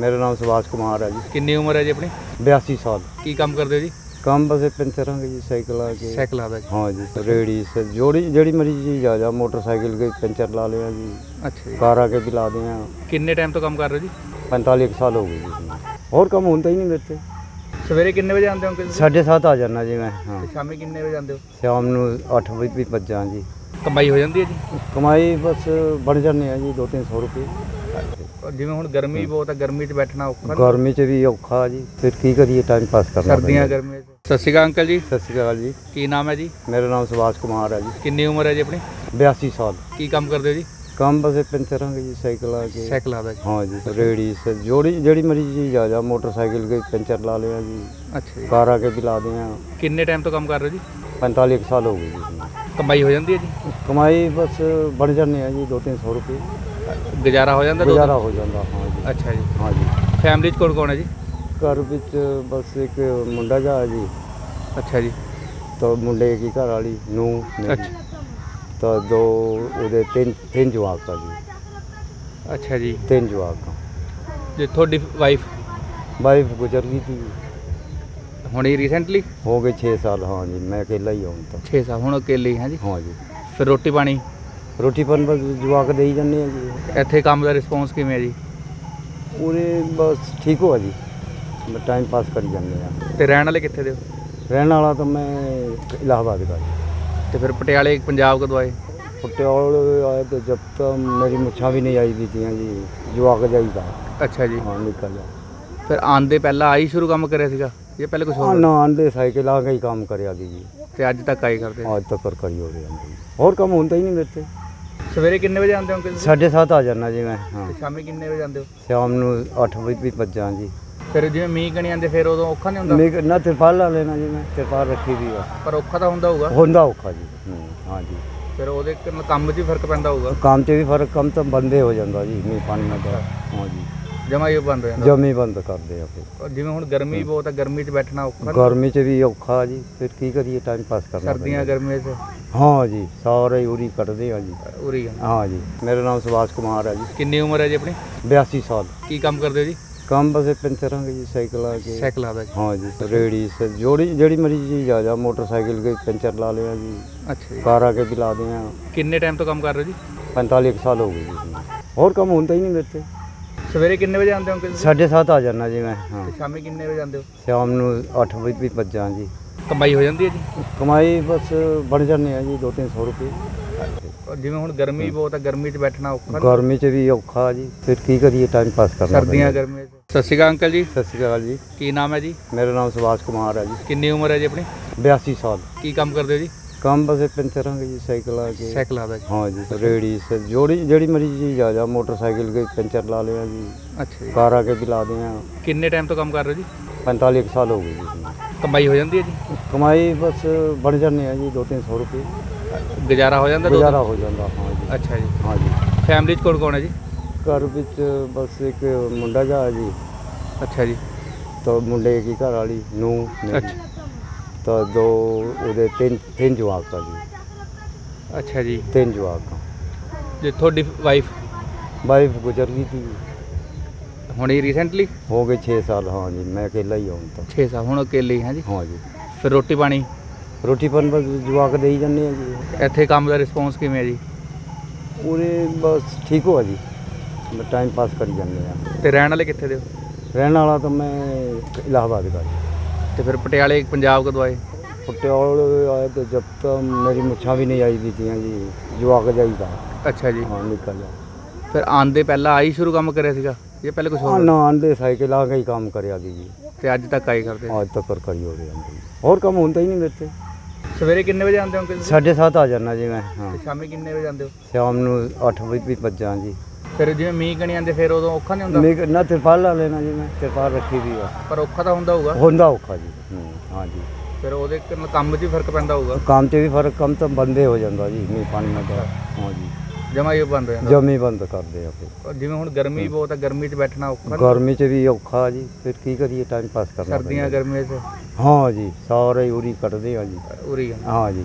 ਮੇਰਾ ਨਾਮ ਸੁਭਾਸ਼ ਕੁਮਾਰ ਹੈ ਜੀ। ਕਿੰਨੀ ਉਮਰ ਹੈ ਜੀ ਆਪਣੀ? 82 ਸਾਲ। ਕੀ ਕੰਮ ਕਰਦੇ ਹੋ ਜੀ? ਕੰਮ ਬਸ ਪਿੰਸੇ ਰੰਗ ਜੀ ਸਾਈਕਲ ਆ ਕੇ। ਸਾਈਕਲ ਜੀ। ਹਾਂ ਜੀ ਰੇੜੀ ਸੇ ਜੋੜੀ ਜਿਹੜੀ ਮਰਜ਼ੀ ਚੀਜ਼ ਆ ਜਾ ਮੋਟਰਸਾਈਕਲ ਕੇ ਪੈਂਚਰ ਲਾ ਲਿਆ ਜੀ। ਅੱਛਾ ਜੀ। ਕੇ ਵੀ ਲਾ ਦਿਆਂ ਕਿੰਨੇ ਟਾਈਮ ਤੋਂ ਕੰਮ ਕਰ ਰਹੇ ਹੋ ਜੀ? 45 ਸਾਲ ਹੋ ਗਏ ਜੀ। ਹੋਰ ਕੰਮ ਹੁੰਦਾ ਹੀ ਨਹੀਂ ਮੇਰੇ ਤੇ। ਸਵੇਰੇ ਕਿੰਨੇ ਵਜੇ ਆਉਂਦੇ ਹੋ ਅੰਕਲ ਜੀ? ਆ ਜਾਂਦਾ ਜੀ ਮੈਂ ਹਾਂ। ਸ਼ਾਮੇ ਕਿੰਨੇ ਵਜੇ ਆਉਂਦੇ ਹੋ? ਸ਼ਾਮ ਨੂੰ 8 ਵਜੇ ਵੀ ਵੱਜਾਂ ਜੀ। ਕਮਾਈ ਹੋ ਜਾਂਦੀ ਹੈ ਜੀ? ਕਮਾਈ ਬਸ ਬਣ ਜਾਂਦੀ ਆ ਜੀ 2-300 ਰੁਪਏ। ਜਿਵੇਂ ਹੁਣ ਗਰਮੀ ਬਹੁਤ ਹੈ ਗਰਮੀ 'ਚ ਬੈਠਣਾ ਔਖਾ ਗਰਮੀ 'ਚ ਵੀ ਔਖਾ ਜੀ ਫਿਰ ਕੀ ਕਰੀਏ ਟਾਈਮ ਪਾਸ ਕਰਨਾ ਸਰਦੀਆਂ ਗਰਮੀਆਂ ਸਤਿ ਸ਼੍ਰੀ ਅਕਾਲ ਜੀ। ਸਤਿ ਸ਼੍ਰੀ ਅਕਾਲ ਜੀ। ਕੀ ਨਾਮ ਹੈ ਜੀ? ਮੇਰਾ ਨਾਮ ਸੁਭਾਸ਼ ਕੁਮਾਰ ਹੈ ਜੀ। ਕਿੰਨੀ ਉਮਰ ਹੈ ਜੀ ਆਪਣੀ? 82 ਸਾਲ। ਕੀ ਕੰਮ ਕਰਦੇ ਜੀ? ਕੰਮ ਬਸ ਪੈਂਚਰਾਂ ਦੇ ਸਾਈਕਲ ਆ ਕੇ। ਸਾਈਕਲ ਆਦਾ ਜੀ ਹਾਂ ਜੀ ਰੇੜੀ ਸੇ ਜੋੜੀ ਜਿਹੜੀ ਮਰਜ਼ੀ ਚੀਜ਼ ਆ ਜਾ ਮੋਟਰਸਾਈਕਲ ਕੇ ਪੈਂਚਰ ਲਾ ਲਿਆ ਜੀ। ਅੱਛਾ ਕਾਰ ਆ ਕੇ ਵੀ ਲਾ ਦਿਆਂ ਕਿੰਨੇ ਟਾਈਮ ਤੋਂ ਕੰਮ ਕਰ ਰਹੇ ਜੀ? 45 ਸਾਲ ਹੋ ਗਏ ਜੀ। ਕਮਾਈ ਹੋ ਜਾਂਦੀ ਹੈ ਜੀ? ਕਮਾਈ ਬਸ ਬਣ ਜਾਂਦੀ ਆ ਜੀ 2-300 ਰੁਪਏ। ਗੁਜ਼ਾਰਾ ਹੋ ਜਾਂਦਾ ਗੁਜ਼ਾਰਾ ਹੋ ਜਾਂਦਾ ਹਾਂ ਜੀ। ਅੱਛਾ ਜੀ। ਹਾਂ ਜੀ। ਫੈਮਿਲੀ 'ਚ ਕੌਣ ਕੌਣ ਹੈ ਜੀ? ਘਰ ਵਿੱਚ ਬਸ ਇੱਕ ਮੁੰਡਾ ਜਾ ਹੈ ਜੀ। ਅੱਛਾ ਜੀ। ਤਾਂ ਮੁੰਡੇ ਦੀ ਘਰ ਵਾਲੀ ਨੂੰ ਅੱਛਾ। ਤਾਂ ਦੋ ਉਹਦੇ ਤਿੰਨ ਤਿੰਨ ਜਵਾਕ ਆ ਜੀ। ਅੱਛਾ ਜੀ। ਤਿੰਨ ਜਵਾਕ ਆ। ਜੇ ਤੁਹਾਡੀ ਵਾਈਫ ਵਾਈਫ ਗੁਜ਼ਰ ਗਈ ਸੀ। ਹੁਣੀ ਰੀਸੈਂਟਲੀ ਹੋ ਗਏ 6 ਸਾਲ ਹਾਂ ਜੀ ਮੈਂ ਅਕੇਲਾ ਹੀ ਹਾਂ ਹੁਣ ਤਾਂ। 6 ਸਾਲ ਹੁਣ ਅਕੇਲੇ ਹੀ ਹਾਂ ਜੀ। ਹਾਂ ਜੀ। ਫਿਰ ਰੋਟੀ ਪਾਣੀ? ਰੋਟੀ ਪਾਣੀ ਬਸ ਜਵਾਕ ਦੇ ਹੀ ਜਾਂਦੇ ਆ ਜੀ। ਇੱਥੇ ਕੰਮ ਦਾ ਰਿਸਪੌਂਸ ਕਿਵੇਂ ਹੈ ਜੀ? ਉਹਨੇ ਬਸ ਠੀਕ ਹੋ ਜੀ। ਮੈਂ ਟਾਈਮ ਪਾਸ ਕਰੀ ਜਾਂਦੇ ਆ। ਤੇ ਰਹਿਣ ਵਾਲੇ ਕਿੱਥੇ ਦੇ ਹੋ? ਰਹਿਣ ਵਾਲਾ ਤਾਂ ਮੈਂ ਇਲਾਹਾਬਾਦ ਦਾ ਜੀ। ਤੇ ਫਿਰ ਪਟਿਆਲੇ ਪੰਜਾਬ ਕਦੋਂ ਆਏ? ਪਟਿਆਲ ਆਏ ਤੇ ਜਬ ਤੱਕ ਮੇਰੀ ਮੁੱਛਾਂ ਵੀ ਨਹੀਂ ਆਈ ਦੀ ਤੀਆਂ ਜੀ। ਜਵਾਕ ਜਾਈਦਾ। ਅੱਛਾ ਜੀ। ਹਾਂ ਨਿਕਲ ਜਾ। ਫਿਰ ਆਂਦੇ ਪਹਿਲਾਂ ਆਈ ਸ਼ੁਰੂ ਕੰਮ ਕਰਿਆ ਸੀਗਾ? ਇਹ ਪਹਿਲੇ ਕੁਝ ਹੋਰ? ਨਾ ਆਂਦੇ ਸਾਈਕਲ ਆ ਕੇ ਹੀ ਕੰਮ ਕਰਿਆ ਦੀ ਜੀ। ਤੇ ਅੱਜ ਤੱਕ ਆਈ ਕਰਦੇ ਅੱਜ ਤੱਕ ਕਰ ਹੋ ਰਿਹਾ ਜੀ। ਹੋਰ ਕੰਮ ਹੁੰਦਾ ਹੀ ਨਹੀਂ ਮੇਰੇ ਤੇ। ਸਵੇਰੇ ਕਿੰਨੇ ਵਜੇ ਆਉਂਦੇ ਹੋ ਅੰਕਲ ਜੀ ਸਾਢੇ ਸੱਤ ਆ ਜਾਣਾ ਜੀ ਮੈਂ ਹਾਂ। ਸ਼ਾਮੀ ਕਿੰਨੇ ਵਜੇ ਆਉਂਦੇ ਹੋ? ਸ਼ਾਮ ਨੂੰ 8 ਵਜੇ ਵੀ ਵੱਜਾਂ ਜੀ। ਫਿਰ ਜਿਵੇਂ ਮੀਂਹ ਕਣੀ ਆਉਂਦੇ ਫਿਰ ਉਦੋਂ ਔਖਾ ਨਹੀਂ ਹੁੰਦਾ? ਮੈਂ ਨਾ ਤਿਰਪਾਲ ਲਾ ਲੈਣਾ ਜੀ ਮੈਂ ਤਿਰਪਾਲ ਰੱਖੀ ਦੀ ਆ। ਪਰ ਔਖਾ ਤਾਂ ਹੁੰਦਾ ਹੋਊਗਾ? ਹੁੰਦਾ ਔਖਾ ਜੀ ਹੂੰ, ਹਾਂ ਜੀ। ਫਿਰ ਉਹਦੇ ਕੰਮ 'ਚ ਵੀ ਫ਼ਰਕ ਪੈਂਦਾ ਹੋਊਗਾ? ਕੰਮ 'ਚ ਵੀ ਫ਼ਰਕ ਕੰਮ ਤਾਂ ਬੰਦੇ ਹੋ ਜਾਂਦਾ ਜੀ ਮੀਂਹ ਪਾਣੀ ਨਾਲ ਹਾਂ ਜੀ। ਜਮਾ ਹੀ ਬੰਦ ਹੋ ਜਾਂਦਾ। ਜਮੀ ਬੰਦ ਕਰਦੇ ਆ ਫਿਰ। ਜਿਵੇਂ ਹੁਣ ਗਰਮੀ ਬਹੁਤ ਆ ਗਰਮੀ 'ਚ ਬੈਠਣਾ ਔਖਾ ਗਰਮੀ 'ਚ ਵੀ ਔਖਾ ਜੀ ਫਿਰ ਕੀ ਕਰੀਏ ਟਾਈਮ ਪਾਸ ਕਰਨਾ ਸਰਦੀਆਂ ਗਰਮੀਆਂ 'ਚ। ਹਾਂ ਜੀ ਸਾਰੇ ਉਰੀ ਕੱਢਦੇ ਆ ਜੀ। ਉਰੀ ਹਾਂ ਜੀ ਮੇਰਾ ਨਾਮ ਸੁਭਾਸ਼ ਕੁਮਾਰ ਹੈ ਜੀ। ਕਿੰਨੀ ਉਮਰ ਹੈ ਜੀ ਆਪਣੀ? 82 ਸਾਲ। ਕੀ ਕੰਮ ਕਰਦੇ ਹੋ ਜੀ? ਕੰਮ ਬਸੇ ਪੈਂਚਰਾਂਗੇ ਜੀ ਸਾਈਕਲਾਂ ਕੇ। ਸਾਈਕਲ ਆਦਾ ਜੀ ਹਾਂ ਜੀ ਰੇੜੀਸ ਜੋੜੀ ਜਿਹੜੀ ਮਰਜ਼ੀ ਚੀਜ਼ ਆ ਜਾ ਮੋਟਰਸਾਈਕਲ ਕੇ ਪੈਂਚਰ ਲਾ ਲਿਆ ਜੀ। ਅੱਛਾ ਜੀ। ਕਾਰਾਂ ਕੇ ਵੀ ਲਾ ਦਿਆਂ। ਕਿੰਨੇ ਟਾਈਮ ਤੋਂ ਕੰਮ ਕਰ ਰਹੇ ਹੋ ਜੀ? 45 ਸਾਲ ਹੋ ਗਏ ਜੀ। ਹੋਰ ਕੰਮ ਹੁੰਦਾ ਹੀ ਨਹੀਂ ਮੇਰੇ ਤੇ। ਸਵੇਰੇ ਕਿੰਨੇ ਵਜੇ ਆਉਂਦੇ ਹੋ ਅੰਕਲ ਜੀ ਸਾਢੇ ਸੱਤ ਆ ਜਾਣਾ ਜੀ ਮੈਂ ਹਾਂ। ਤੇ ਸ਼ਾਮੀ ਕਿੰਨੇ ਵਜੇ ਆਉਂਦੇ ਹੋ? ਸ਼ਾਮ ਨੂੰ 8 ਵਜੇ ਵੀ ਵੱਜਾਂ ਜੀ। ਕਮਾਈ ਹੋ ਜਾਂਦੀ ਹੈ ਜੀ? ਕਮਾਈ ਬਸ ਬਣ ਜਾਂਦੇ ਆ ਜੀ 2-300 ਰੁਪਏ। ਔਰ ਜਿਵੇਂ ਹੁਣ ਗਰਮੀ ਬਹੁਤ ਹੈ ਗਰਮੀ 'ਚ ਬੈਠਣਾ ਔਖਾ? ਗਰਮੀ 'ਚ ਵੀ ਔਖਾ ਜੀ ਫਿਰ ਕੀ ਕਰੀਏ ਟਾਈਮ ਪਾਸ ਕਰਨਾ ਸਰਦੀਆਂ ਪੈਂਦਾ। ਗਰਮੀਆਂ 'ਚ। ਸਤਿ ਸ਼੍ਰੀ ਅਕਾਲ ਅੰਕਲ ਜੀ। ਸਤਿ ਸ਼੍ਰੀ ਅਕਾਲ ਜੀ। ਕੀ ਨਾਮ ਹੈ ਜੀ? ਮੇਰਾ ਨਾਮ ਸੁਭਾਸ਼ ਕੁਮਾਰ ਹੈ ਜੀ। ਕਿੰਨੀ ਉਮਰ ਹੈ ਜੀ ਆਪਣੀ? 82 ਸਾਲ। ਕੀ ਕੰਮ ਕਰਦੇ ਹੋ ਜੀ? ਕੰਮ ਬਸ ਇਹ ਪੈਂਚਰਾਂ ਜੀ ਸਾਈਕਲ ਆ ਕੇ ਸਾਈਕਲ ਆਦਾ ਜੀ ਹਾਂ ਜੀ ਰੇੜੀ ਸੇ ਜੋੜੀ ਜਿਹੜੀ ਮਰਜ਼ੀ ਚੀਜ਼ ਆ ਜਾ ਮੋਟਰਸਾਈਕਲ ਕੇ ਪੈਂਚਰ ਲਾ ਲਿਆ ਜੀ ਅੱਛਾ ਜੀ ਕਾਰ ਆ ਕੇ ਵੀ ਲਾ ਦਿਆਂ ਕਿੰਨੇ ਟਾਈਮ ਤੋਂ ਕੰਮ ਕਰ ਰਹੇ ਹੋ ਜੀ 45 ਕੁ ਸਾਲ ਹੋ ਗਏ ਜੀ इसमें। ਕਮਾਈ ਹੋ ਜਾਂਦੀ ਹੈ ਜੀ ਕਮਾਈ ਬਸ ਬਣ ਜਾਂਦੇ ਆ ਜੀ 2-300 ਰੁਪਏ ਗੁਜ਼ਾਰਾ ਹੋ ਜਾਂਦਾ ਦੋ ਗੁਜ਼ਾਰਾ ਹੋ ਜਾਂਦਾ ਹਾਂ ਜੀ ਅੱਛਾ ਜੀ ਹਾਂ ਜੀ ਫੈਮਿਲੀ 'ਚ ਕੌਣ ਕੌਣ ਹੈ ਜੀ ਘਰ ਵਿੱਚ ਬਸ ਇੱਕ ਮੁੰਡਾ ਜਾ ਹੈ ਜੀ ਅੱਛਾ ਜੀ ਤਾਂ ਮੁੰਡੇ ਦੀ ਘਰ ਵਾਲੀ ਨੂੰ ਅੱਛਾ ਤਾਂ ਦੋ ਉਹਦੇ ਤਿੰਨ ਤਿੰਨ ਜਵਾਕ ਜੀ। ਅੱਛਾ ਜੀ। ਤਿੰਨ ਜਵਾਕ ਜੇ ਤੁਹਾਡੀ ਵਾਈਫ ਵਾਈਫ ਗੁਜ਼ਰ ਗਈ ਸੀ। ਹੁਣੀ ਰੀਸੈਂਟਲੀ ਹੋ ਗਏ 6 ਸਾਲ ਹਾਂ ਜੀ ਮੈਂ ਅਕੇਲਾ ਹੀ ਹਾਂ ਹੁਣ ਤਾਂ। 6 ਸਾਲ ਹੁਣ ਅਕੇਲੇ ਹੀ ਹਾਂ ਜੀ। ਹਾਂ ਜੀ। ਫਿਰ ਰੋਟੀ ਪਾਣੀ? ਰੋਟੀ ਪਾਣੀ ਬਸ ਜਵਾਕ ਦੇ ਹੀ ਜਾਂਦੇ ਆ ਜੀ। ਇੱਥੇ ਕੰਮ ਦਾ ਰਿਸਪੌਂਸ ਕਿਵੇਂ ਹੈ ਜੀ? ਉਹਨੇ ਬਸ ਠੀਕ ਹੋ ਜੀ। ਟਾਈਮ ਪਾਸ ਕਰੀ ਜਾਂਦੇ ਆ। ਤੇ ਰਹਿਣ ਵਾਲੇ ਕਿੱਥੇ ਦੇ ਹੋ? ਰਹਿਣ ਵਾਲਾ ਤਾਂ ਮੈਂ ਇਲਾਹਾਬਾਦ ਦਾ ਜੀ। ਤੇ ਫਿਰ ਪਟਿਆਲੇ ਪੰਜਾਬ ਕਦੋਂ ਆਏ? ਪਟਿਆਲ ਆਏ ਤੇ ਜਬ ਤੱਕ ਮੇਰੀ ਮੁੱਛਾਂ ਵੀ ਨਹੀਂ ਆਈ ਦੀ ਤੀਆਂ ਜੀ ਜਵਾਕ ਜਾਈਦਾ ਅੱਛਾ ਜੀ। ਹਾਂ ਨਿਕਲ ਜਾ ਫਿਰ ਆਂਦੇ ਪਹਿਲਾਂ ਆਈ ਸ਼ੁਰੂ ਕੰਮ ਕਰਿਆ ਸੀਗਾ? ਇਹ ਪਹਿਲੇ ਕੁਝ ਹੋਰ? ਨਾ ਆਂਦੇ ਸਾਈਕਲ ਆ ਕੇ ਹੀ ਕੰਮ ਕਰਿਆ ਦੀ ਜੀ। ਤੇ ਅੱਜ ਤੱਕ ਆਈ ਕਰਦੇ? ਅੱਜ ਤੱਕ ਕਰੀ ਹੋ ਰਿਹਾ ਜੀ। ਹੋਰ ਕੰਮ ਹੁੰਦਾ ਹੀ ਨਹੀਂ ਮੇਰੇ ਤੇ ਸਵੇਰੇ ਕਿੰਨੇ ਵਜੇ ਆਉਂਦੇ ਹੋ ਅੰਕਲ ਜੀ ਸਾਢੇ ਸੱਤ ਆ ਜਾਣਾ ਜੀ ਮੈਂ ਹਾਂ। ਤੇ ਸ਼ਾਮੀ ਕਿੰਨੇ ਵਜੇ ਆਉਂਦੇ ਹੋ? ਸ਼ਾਮ ਨੂੰ 8 ਵਜੇ ਵੀ ਵੱਜਾਂ ਜੀ। ਫਿਰ ਜਿਵੇਂ ਮੀਂਹ ਕਣੀ ਆਉਂਦੇ ਫਿਰ ਉਦੋਂ ਔਖਾ ਨਹੀਂ ਹੁੰਦਾ? ਮੈਂ ਨਾ ਤਿਰਪਾਲ ਲਾ ਲੈਣਾ ਜੀ ਮੈਂ ਤਿਰਪਾਲ ਰੱਖੀ ਦੀ ਆ। ਪਰ ਔਖਾ ਤਾਂ ਹੁੰਦਾ ਹੋਊਗਾ? ਹੁੰਦਾ ਔਖਾ ਜੀ ਹੂੰ, ਹਾਂ ਜੀ। ਫਿਰ ਉਹਦੇ ਨਾਲ ਕੰਮ 'ਚ ਵੀ ਫ਼ਰਕ ਪੈਂਦਾ ਹੋਊਗਾ? ਕੰਮ 'ਚ ਵੀ ਫ਼ਰਕ ਕੰਮ ਤਾਂ ਬੰਦੇ ਹੋ ਜਾਂਦਾ ਜੀ ਮੀਂਹ ਪਾਣੀ ਨਾਲ ਤਾਂ ਹਾਂ ਜੀ। ਜਮਾ ਹੀ ਬੰਦ ਹੋ ਜਾਂਦਾ। ਜਮੀ ਬੰਦ ਕਰਦੇ ਆ ਫਿਰ। ਔਰ ਜਿਵੇਂ ਹੁਣ ਗਰਮੀ ਬਹੁਤ ਹੈ ਗਰਮੀ 'ਚ ਬੈਠਣਾ ਔਖਾ? ਗਰਮੀ 'ਚ ਵੀ ਔਖਾ ਜੀ ਫਿਰ ਕੀ ਕਰੀਏ ਟਾਈਮ ਪਾਸ ਕਰਨਾ ਸਰਦੀਆਂ ਪੈਂਦਾ। ਗਰਮੀਆਂ 'ਚ? ਹਾਂ ਜੀ ਸਾਰੇ ਉਰੀ ਕੱਢਦੇ ਆ ਜੀ। ਉਰੀ ਆ। ਹਾਂ ਜੀ।